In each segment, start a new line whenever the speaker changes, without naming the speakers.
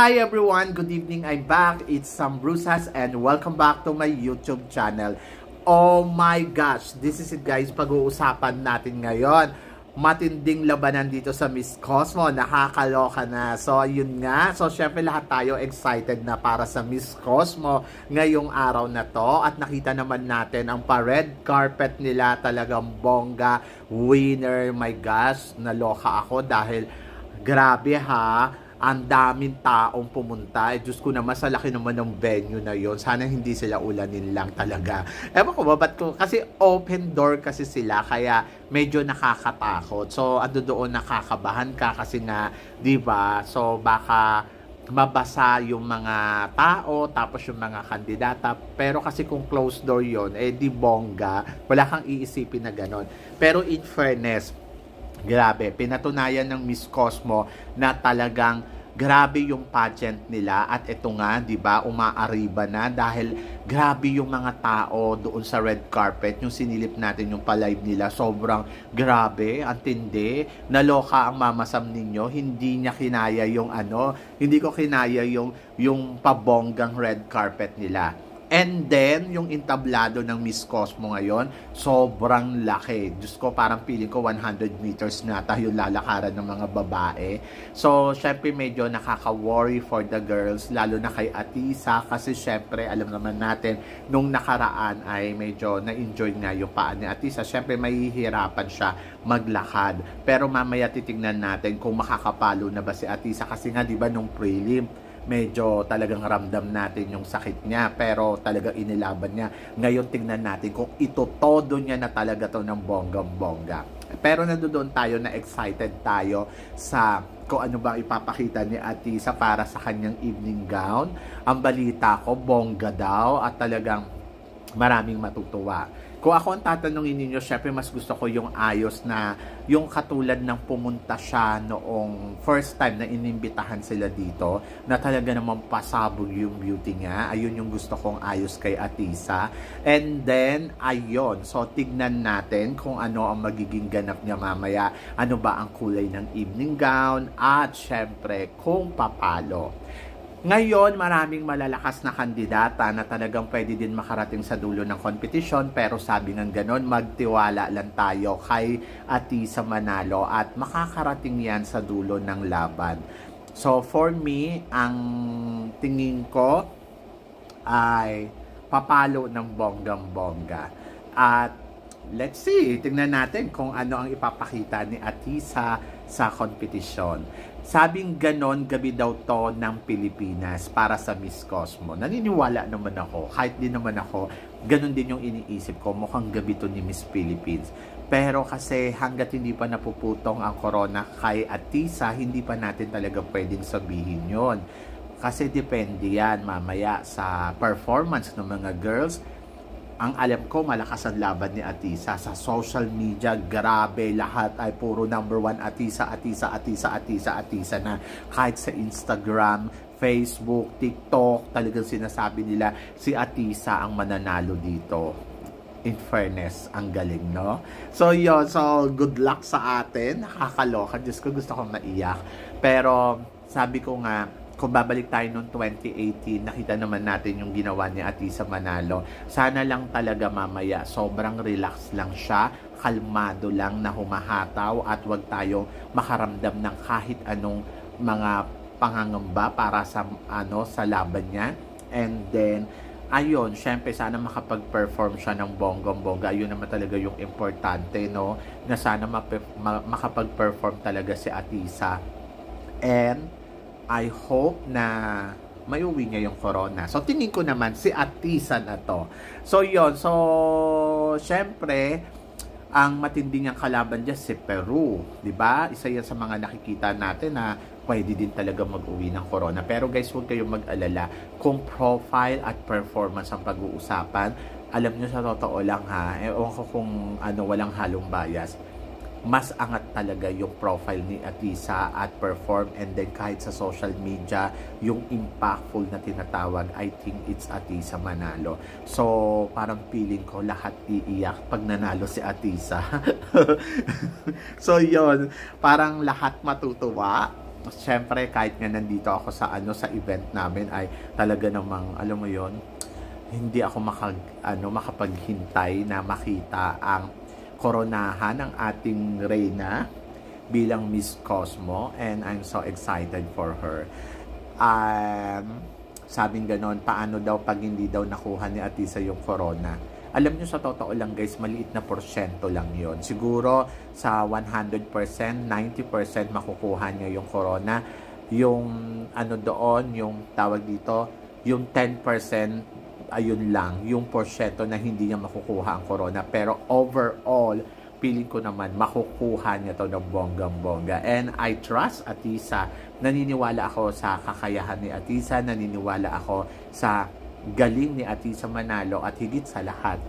Hi everyone! Good evening! I'm back. It's Sam Brusas and welcome back to my YouTube channel. Oh my gosh! This is it guys, pag-uusapan natin ngayon. Matinding labanan dito sa Miss Cosmo. Nakakaloka na. So, yun nga. So, syempre lahat tayo excited na para sa Miss Cosmo ngayong araw na to. At nakita naman natin ang pa-red carpet nila talagang bongga. Winner. My gosh, naloka ako dahil grabe ha ang daming taong pumunta. Eh, Diyos ko naman, sa laki naman ng venue na yon Sana hindi sila ulanin lang talaga. Ewan ko ba, ba't ko, kasi open door kasi sila, kaya medyo nakakatakot. So, ando doon nakakabahan ka kasi nga, di ba? So, baka mabasa yung mga tao, tapos yung mga kandidata. Pero kasi kung closed door yon eh di bongga, wala kang iisipin na ganon. Pero in fairness, Grabe, pinatunayan ng Miss Cosmo na talagang grabe yung pageant nila. At ito nga, 'di ba, umaariba na dahil grabe yung mga tao doon sa red carpet, yung sinilip natin yung pa-live nila, sobrang grabe, ang tindi, naloka ang mamasam ninyo, hindi niya kinaya yung ano, hindi ko kinaya yung yung pabonggang red carpet nila And then, yung entablado ng Miss Cosmo ngayon, sobrang laki. Diyos ko, parang feeling ko 100 meters na tayo lalakaran ng mga babae. So, syempre medyo nakaka-worry for the girls, lalo na kay Atisa, kasi syempre, alam naman natin, nung nakaraan ay medyo na-enjoy nga yung paan ni Atisa. Syempre, mahihirapan siya maglakad. Pero mamaya titingnan natin kung makakapalo na ba si Atisa. Kasi nga, di ba, nung prelim, medyo talagang ramdam natin yung sakit niya pero talagang inilaban niya. Ngayon tingnan natin kung ito todo niya na talaga to ng bonggang-bongga. Pero nandoon tayo na excited tayo sa kung ano ba ipapakita ni Atisa para sa kanyang evening gown. Ang balita ko, bongga daw at talagang maraming matutuwa. Kung ako ang tatanungin ninyo, syempre mas gusto ko yung ayos na yung katulad ng pumunta siya noong first time na inimbitahan sila dito na talaga naman pasabog yung beauty niya. Ayun yung gusto kong ayos kay Atisa. And then, ayun. So, tignan natin kung ano ang magiging ganap niya mamaya. Ano ba ang kulay ng evening gown at syempre kung papalo. Ngayon, maraming malalakas na kandidata na talagang pwede din makarating sa dulo ng kompetisyon pero sabi ng ganon, magtiwala lang tayo kay Atisa Manalo at makakarating yan sa dulo ng laban. So for me, ang tingin ko ay papalo ng bonggang-bongga. At let's see, tingnan natin kung ano ang ipapakita ni Atisa sa kompetisyon. Sabing ganon gabi daw to ng Pilipinas para sa Miss Cosmo. Naniniwala naman ako, kahit din naman ako, ganon din yung iniisip ko, mukhang gabi to ni Miss Philippines. Pero kasi hanggat hindi pa napuputong ang corona kay Atisa, hindi pa natin talaga pwedeng sabihin yon. Kasi depende yan mamaya sa performance ng mga girls, ang alam ko, malakas ang laban ni Atisa. Sa social media, grabe, lahat ay puro number one Atisa, Atisa, Atisa, Atisa, Atisa na. Kahit sa Instagram, Facebook, TikTok, talagang sinasabi nila si Atisa ang mananalo dito. In fairness, ang galing, no? So, yun. So, good luck sa atin. Nakakaloka. Diyos ko, gusto kong maiyak. Pero, sabi ko nga, kung babalik tayo noong 2018, nakita naman natin yung ginawa ni Atisa Manalo. Sana lang talaga mamaya, sobrang relax lang siya, kalmado lang na humahataw at wag tayo makaramdam ng kahit anong mga pangangamba para sa ano sa laban niya. And then ayun, syempre sana makapag-perform siya ng bonggong-bongga. Ayun naman talaga yung importante, no? Na sana makapag-perform talaga si Atisa. And I hope na may uwi niya yung corona. So, tingin ko naman si Atisa na to. So, yon So, syempre, ang matindi niyang kalaban dyan si Peru. ba diba? Isa yan sa mga nakikita natin na pwede din talaga mag-uwi ng corona. Pero guys, huwag kayong mag-alala. Kung profile at performance ang pag-uusapan, alam niyo sa totoo lang ha, ewan ko kung ano, walang halong bias mas angat talaga yung profile ni Atisa at perform and then kahit sa social media yung impactful na tinatawag I think it's Atisa Manalo. So parang feeling ko lahat iiyak pag nanalo si Atisa so yon parang lahat matutuwa. Syempre kahit nga nandito ako sa ano sa event namin ay talaga namang alam mo yon hindi ako makag, ano, makapaghintay na makita ang koronahan ng ating Reyna bilang Miss Cosmo and I'm so excited for her. Um, sabing ganon, paano daw pag hindi daw nakuha ni Atisa yung corona? Alam nyo sa totoo lang guys, maliit na porsyento lang yon Siguro sa 100%, 90% makukuha niya yung corona. Yung ano doon, yung tawag dito, yung 10% ayun lang, yung porsyento na hindi niya makukuha ang corona. Pero overall, feeling ko naman makukuha niya to ng bonggang-bongga. And I trust Atisa. Naniniwala ako sa kakayahan ni Atisa. Naniniwala ako sa galing ni Atisa Manalo. At higit sa lahat,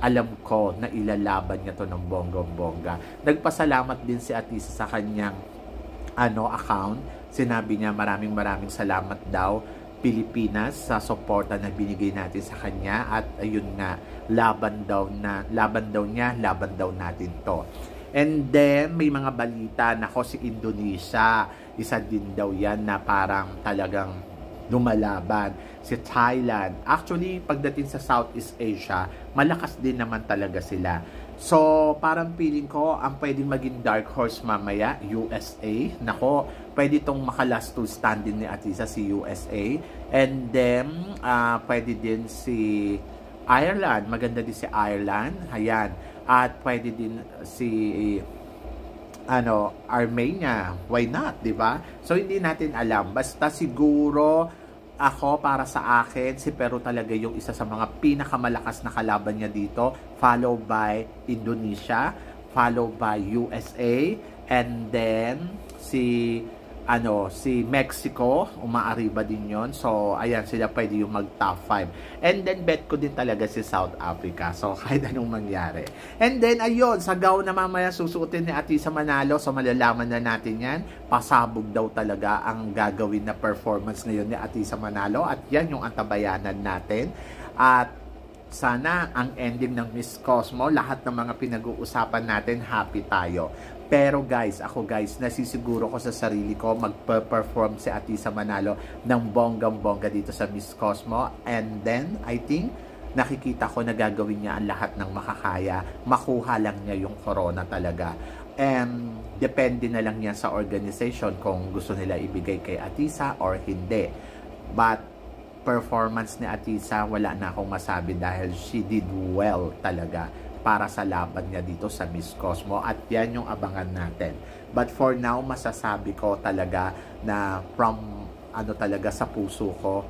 alam ko na ilalaban niya to ng bonggang-bongga. Nagpasalamat din si Atisa sa kanyang ano account. Sinabi niya maraming maraming salamat daw Pilipinas sa suporta na binigay natin sa kanya at ayun nga laban daw na laban daw niya laban daw natin to. And then may mga balita na ko si Indonesia isa din daw yan na parang talagang lumalaban. Si Thailand actually pagdating sa Southeast Asia malakas din naman talaga sila. So, parang feeling ko, ang pwedeng maging dark horse mamaya, USA. Nako, pwede itong makalas to standing ni Atisa si USA. And then, uh, pwede din si Ireland. Maganda din si Ireland. Ayan. At pwede din si ano, Armenia. Why not, 'di ba? So hindi natin alam. Basta siguro ako, para sa akin, si Peru talaga yung isa sa mga pinakamalakas na kalaban niya dito, followed by Indonesia, followed by USA, and then si ano, si Mexico, umaariba din yon So, ayan, sila pwede yung mag top 5. And then, bet ko din talaga si South Africa. So, kahit anong mangyari. And then, ayun, sa gaw na mamaya susuotin ni Atisa Manalo. So, malalaman na natin yan. Pasabog daw talaga ang gagawin na performance ngayon ni Atisa Manalo. At yan yung antabayanan natin. At sana ang ending ng Miss Cosmo, lahat ng mga pinag-uusapan natin, happy tayo. Pero guys, ako guys, nasisiguro ko sa sarili ko mag-perform si Atisa Manalo ng bonggang-bongga dito sa Miss Cosmo. And then, I think, nakikita ko na gagawin niya ang lahat ng makakaya. Makuha lang niya yung corona talaga. And depende na lang niya sa organization kung gusto nila ibigay kay Atisa or hindi. But performance ni Atisa, wala na akong masabi dahil she did well talaga para sa laban niya dito sa Miss Cosmo at yan yung abangan natin. But for now, masasabi ko talaga na from ano talaga sa puso ko,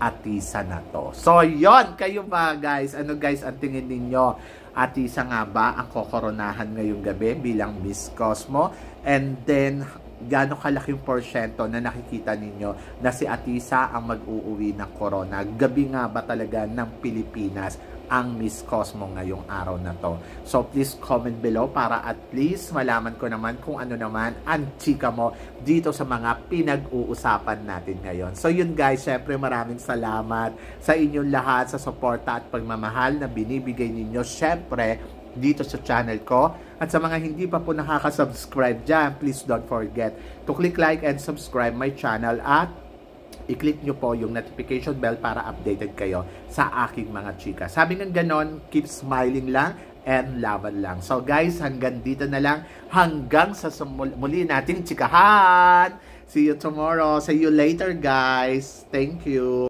Atisa na to. So, yon kayo ba guys? Ano guys ang tingin ninyo? Atisa nga ba ang kokoronahan ngayong gabi bilang Miss Cosmo? And then, gaano kalaking porsyento na nakikita ninyo na si Atisa ang mag-uuwi ng corona? Gabi nga ba talaga ng Pilipinas ang Miss Cosmo ngayong araw na to. So please comment below para at least malaman ko naman kung ano naman ang chika mo dito sa mga pinag-uusapan natin ngayon. So yun guys, syempre maraming salamat sa inyong lahat sa suporta at pagmamahal na binibigay ninyo syempre dito sa channel ko. At sa mga hindi pa po nakaka-subscribe dyan, please don't forget to click like and subscribe my channel at i-click nyo po yung notification bell para updated kayo sa aking mga chika. Sabi ng ganon, keep smiling lang and laban lang. So guys, hanggang dito na lang. Hanggang sa muli nating chikahan. See you tomorrow. See you later guys. Thank you.